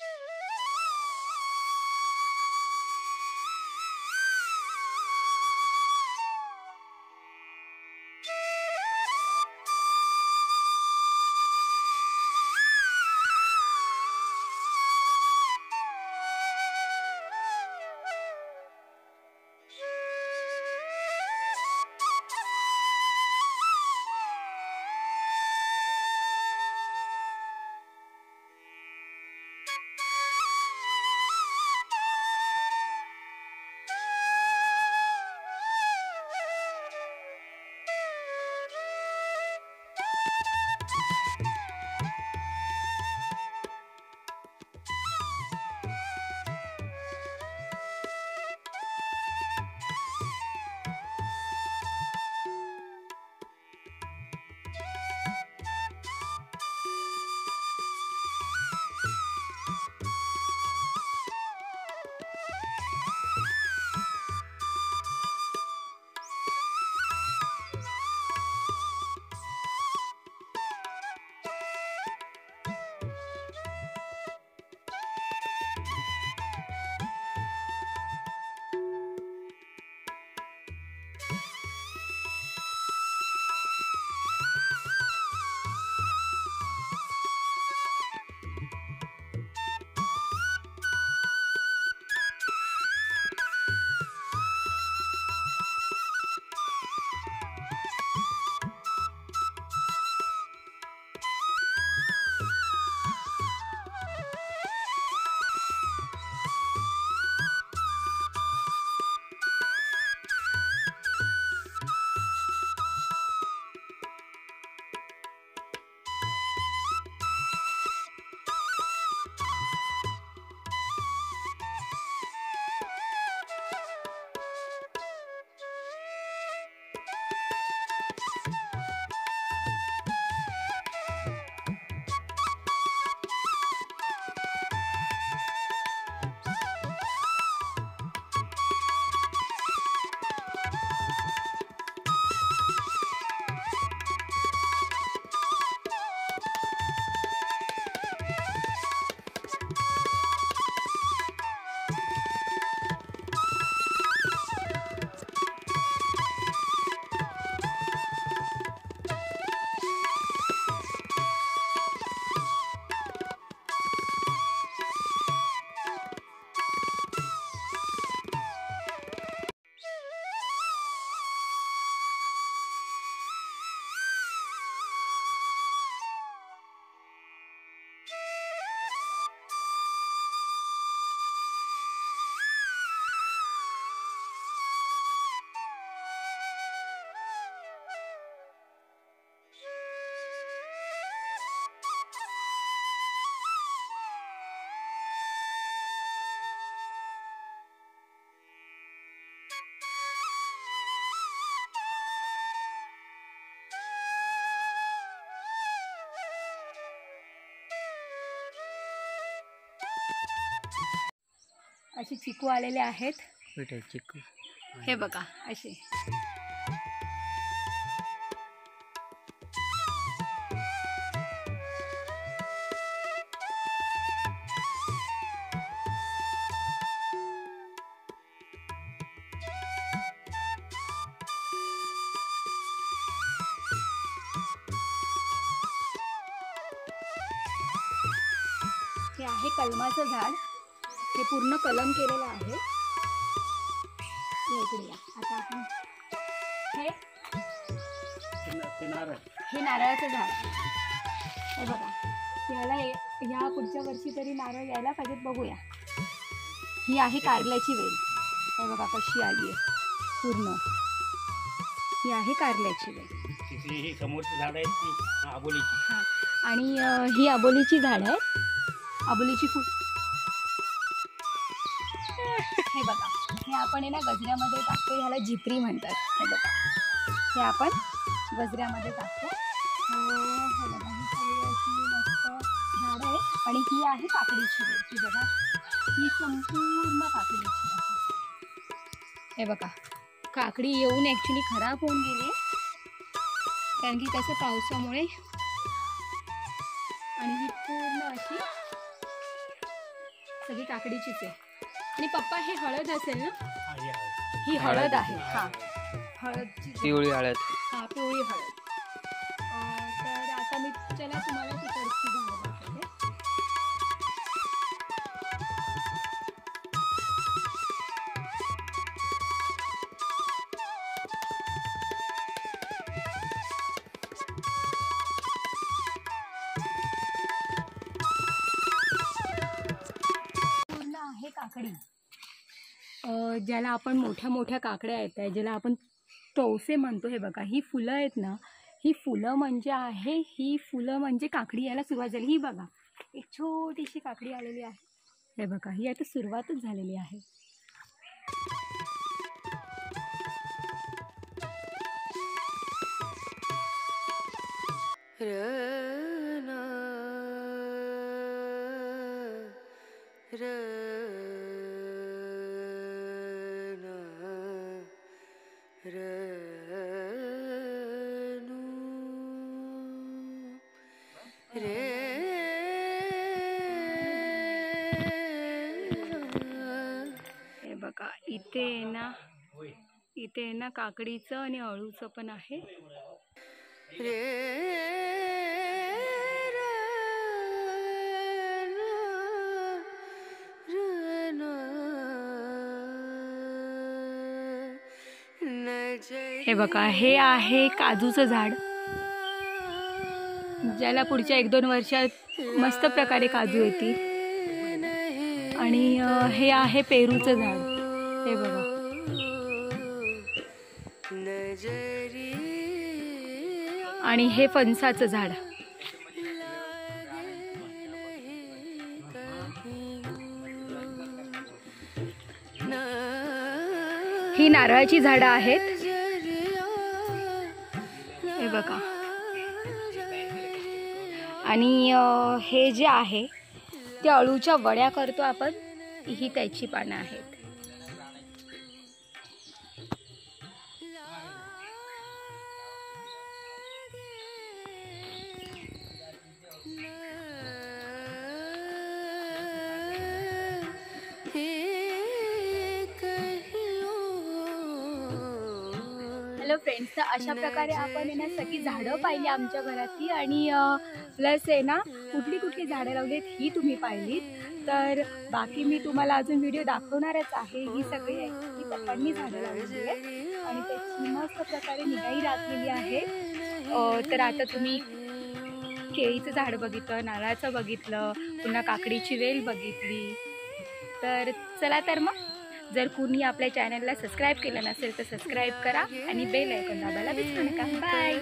Yeah. असे चिकू आलेले आहेत. चिकू. हे बघा असे हे आहे कलमाचं झाड. हे पूर्ण कलम केलेलं आहे. हे इकडे या. आता आपण हे ते नारळ हे नारळाचं झाड. हे बघा. याला ये- पुढच्या वर्षी तरी नारळ यायला पाहिजेत बघूया. ही आहे कारल्याची वेल. हे बघा कशी आली आहे. पूर्ण. ही आहे कारल्याची वेल. ही समोरची झाड आहेत ती आबोलीची. हा. आणि ही आबोलीची झाड आहे. आबोलीची फुल हे बघा. हे आपण आहे ना गजऱ्यामध्ये टाकतो ह्याला जिपरी म्हणतात. हे बघा. हे आपण गजऱ्यामध्ये टाकतो. हो, हे बघा. ही सगळी अशी मस्त झाड आहे. आणि ही आहे काकडीची वेल. ही बघा. ही संपूर्ण काकडीची आहे. हे बघा. काकडी येऊन ॲक्च्युली खराब होऊन गेली. कारण की कसं पावसामुळे. आणि ही पूर्ण अशी सगळी काकडीचीच आहे. आणि पप्पा हे हळद असेल ना? हा, आहे. हळद. आहे. हा. हळदची पिवळी हळद. हा पिवळी हळद. अं, तर आता मी चला तुम्हाला काकडी ज्याला आपण मोठ्या मोठ्या काकड्या येत आहे ज्याला आपण तवसे म्हणतो हे बघा ही फुलं आहेत ना ही फुलं म्हणजे आहे ही फुलं म्हणजे काकडी यायला सुरुवात झाली. ही बघा एक छोटीशी काकडी आलेली आहे. हे बघा ही आता सुरुवातच झालेली आहे. हे बघा इथे ना इथे ना काकडीचं आणि अळूचं पण आहे. हे बघा हे आहे काजूचं झाड. ज्याला पुढच्या एक दोन वर्षात मस्त प्रकारे काजू येतील. आणि हे आहे पेरूचं झाड. हे बघा. आणि हे फणसाचं झाड. ही नारळाची झाडं आहेत. हे बघा. आणि हे जे आहे ते अळूच्या वड्या करतो आपण. ही त्याची पानं आहेत. हॅलो फ्रेंड्स तर अशा प्रकारे आपण आहे ना सगळी झाडं पाहिली आमच्या घरातली आणि प्लस आहे ना कुठली कुठली झाडं लावलीत ही तुम्ही पाहिलीत. तर बाकी मी तुम्हाला अजून व्हिडिओ दाखवणारच आहे. ही सगळी ॲक्च्युली पप्पांनी झाडं लावलेली आहे आणि त्याची मस्त प्रकारे निगाही राखलेली आहे. तर आता तुम्ही केळीचं झाड बघितलं नारळाचं बघितलं पुन्हा काकडीची वेल बघितली. तर चला तर मग. जर कुणी आपल्या चॅनलला सबस्क्राईब केलं नसेल तर सबस्क्राईब करा आणि बेल ऐकून दाबायला विसरू नका. बाय.